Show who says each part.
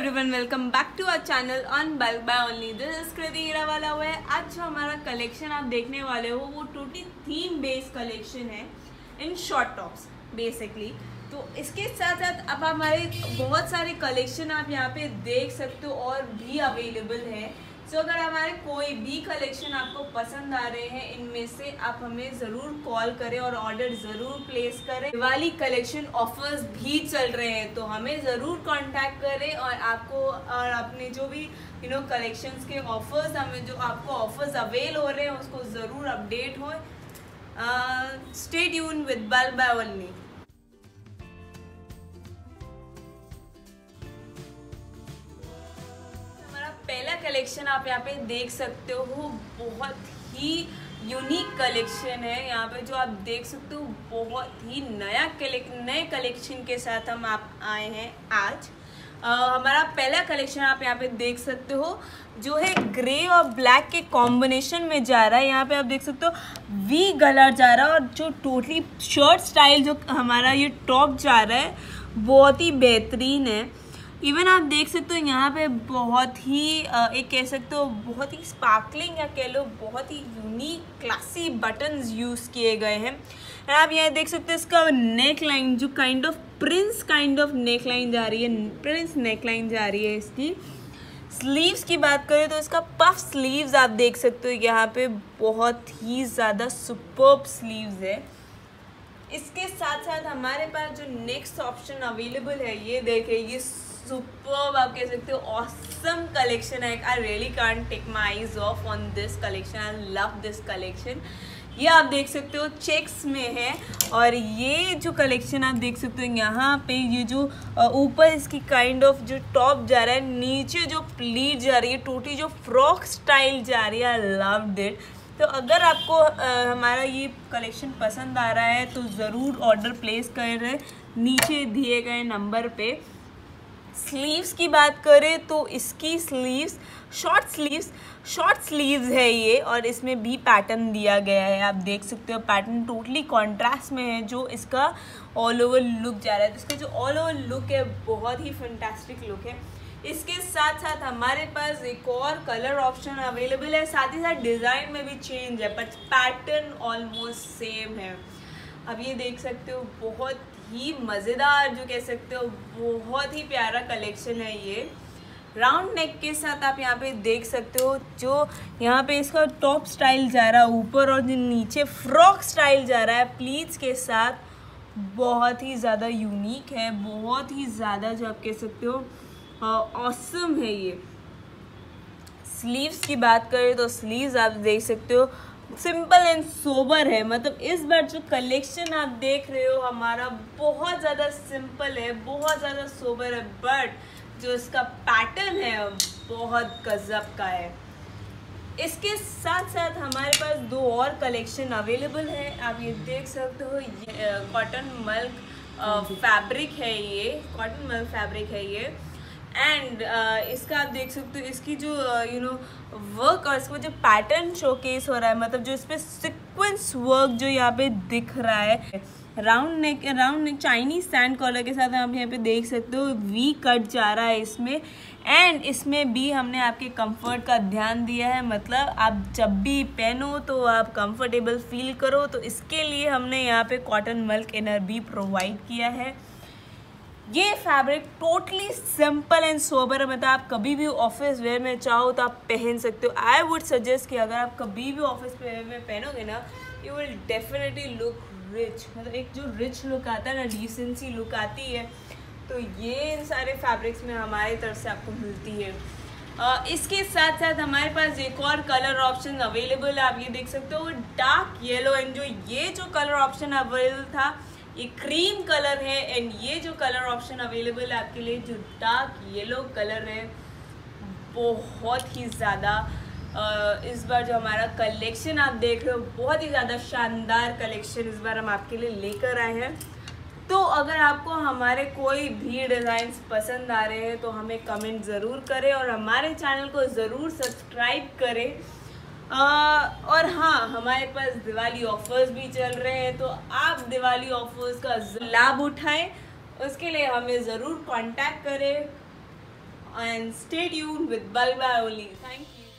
Speaker 1: Everyone welcome back to our channel on bulk buy only this is Kriti हीरा वाला हुआ है। आज जो हमारा कलेक्शन आप देखने वाले हो, वो टोटली थीम बेस्ड कलेक्शन है इन शॉर्ट टॉप्स बेसिकली तो इसके साथ साथ अब हमारे बहुत सारे कलेक्शन आप यहाँ पे देख सकते हो और भी अवेलेबल है। सो so, अगर हमारे कोई भी कलेक्शन आपको पसंद आ रहे हैं इनमें से आप हमें ज़रूर कॉल करें और ऑर्डर ज़रूर प्लेस करें। दिवाली कलेक्शन ऑफर्स भी चल रहे हैं तो हमें ज़रूर कांटेक्ट करें और आपको और अपने जो भी यू नो कलेक्शंस के ऑफर्स हमें जो आपको ऑफर्स अवेल हो रहे हैं उसको ज़रूर अपडेट हो स्टे ट्यून विद बल बाय ओनली कलेक्शन आप यहाँ पे देख सकते हो। बहुत ही यूनिक कलेक्शन है। यहाँ पे जो आप देख सकते हो बहुत ही नया कलेक् नए कलेक्शन के साथ हम आप आए हैं आज। आ, हमारा पहला कलेक्शन आप यहाँ पे देख सकते हो जो है ग्रे और ब्लैक के कॉम्बिनेशन में जा रहा है। यहाँ पे आप देख सकते हो वी गलर जा रहा है और जो टोटली शर्ट स्टाइल जो हमारा ये टॉप जा रहा है बहुत ही बेहतरीन है। इवन आप देख सकते हो यहाँ पे बहुत ही एक कह सकते हो बहुत ही स्पार्कलिंग या कह लो बहुत ही यूनिक क्लासी बटन्स यूज़ किए गए हैं। एंड आप यहाँ देख सकते हो इसका नेक लाइन जो kind of prince kind of neck line जा रही है प्रिंस नेक लाइन जा रही है इसकी। स्लीव्स की बात करें तो इसका पफ स्लीव्स आप देख सकते हो, यहाँ पे बहुत ही ज़्यादा सुपर्ब स्लीव्स है। इसके साथ साथ हमारे पास जो नेक्स्ट ऑप्शन अवेलेबल है, ये देखें, ये सुपर आप कह सकते हो ऑसम कलेक्शन है। I really can't take eyes off on this collection I love this collection ये आप देख सकते हो चेक्स में है। और ये जो कलेक्शन आप देख सकते हो यहाँ पे ये जो ऊपर इसकी काइंड ऑफ़ जो टॉप जा रहा है नीचे जो प्लीट जा रही है टोटी जो फ्रॉक स्टाइल जा रही है आई लव दिट तो अगर आपको आ, हमारा ये कलेक्शन पसंद आ रहा है तो ज़रूर ऑर्डर प्लेस कर नीचे दिए गए नंबर पे। स्लीव्स की बात करें तो इसकी sleeves short sleeves short sleeves है ये और इसमें भी पैटर्न दिया गया है। आप देख सकते हो पैटर्न टोटली कॉन्ट्रास्ट में है, जो इसका ऑल ओवर लुक जा रहा है। तो इसका जो ऑल ओवर लुक है, बहुत ही फंटेस्टिक लुक है। इसके साथ साथ हमारे पास एक और कलर ऑप्शन अवेलेबल है, साथ ही साथ डिज़ाइन में भी चेंज है बट पैटर्न ऑलमोस्ट सेम है। अब ये देख सकते हो, बहुत ही मज़ेदार जो कह सकते हो, बहुत ही प्यारा कलेक्शन है ये। राउंड नेक के साथ आप यहाँ पे देख सकते हो, जो यहाँ पे इसका टॉप स्टाइल जा रहा है, ऊपर और नीचे फ्रॉक स्टाइल जा रहा है प्लीट्स के साथ बहुत ही ज़्यादा यूनिक है, बहुत ही ज़्यादा जो आप कह सकते हो ऑसम है ये। स्लीव्स की बात करें तो स्लीव्स आप देख सकते हो सिंपल एंड सोबर है। मतलब इस बार जो कलेक्शन आप देख रहे हो हमारा बहुत ज़्यादा सिंपल है बहुत ज़्यादा सोबर है बट जो इसका पैटर्न है बहुत गजब का है। इसके साथ साथ हमारे पास दो और कलेक्शन अवेलेबल है। आप ये देख सकते हो ये कॉटन मल्क फैब्रिक है ये कॉटन मल्क फैब्रिक है ये। एंड uh, इसका आप देख सकते हो इसकी जो यू नो वर्क और इसका जो पैटर्न शोकेस हो रहा है मतलब जो इस पर सिक्वेंस वर्क जो यहाँ पे दिख रहा है round neck round neck Chinese sand collar के साथ आप यहाँ पे देख सकते हो वी कट जा रहा है इसमें। एंड इसमें भी हमने आपके कंफर्ट का ध्यान दिया है मतलब आप जब भी पहनो तो आप कंफर्टेबल फील करो तो इसके लिए हमने यहाँ पे कॉटन मल्क इनर भी प्रोवाइड किया है। ये fabric totally simple and sober है। मतलब आप कभी भी ऑफ़िस वेयर में चाहो तो आप पहन सकते हो। आई वुड सजेस्ट कि अगर आप कभी भी ऑफ़िस वेयर में पहनोगे ना you will definitely look rich मतलब एक जो रिच लुक आता है ना डिसेंसी लुक आती है तो ये इन सारे फैब्रिक्स में हमारी तरफ़ से आपको मिलती है। इसके साथ साथ हमारे पास एक और कलर ऑप्शन अवेलेबल है, आप ये देख सकते हो। डार्क येलो एंड जो ये जो कलर ऑप्शन अवेलेबल था ये क्रीम कलर है एंड ये जो कलर ऑप्शन अवेलेबल है आपके लिए जो डार्क येलो कलर है, बहुत ही ज़्यादा इस बार जो हमारा कलेक्शन आप देख रहे हो, बहुत ही ज़्यादा शानदार कलेक्शन इस बार हम आपके लिए लेकर आए हैं। तो अगर आपको हमारे कोई भी डिज़ाइंस पसंद आ रहे हैं तो हमें कमेंट ज़रूर करें, और हमारे चैनल को ज़रूर सब्सक्राइब करें। और हाँ हमारे पास दिवाली ऑफर्स भी चल रहे हैं तो आप दिवाली ऑफर्स का लाभ उठाएँ। उसके लिए हमें ज़रूर कांटेक्ट करें। And stay tune with बल्बा Oli thank you.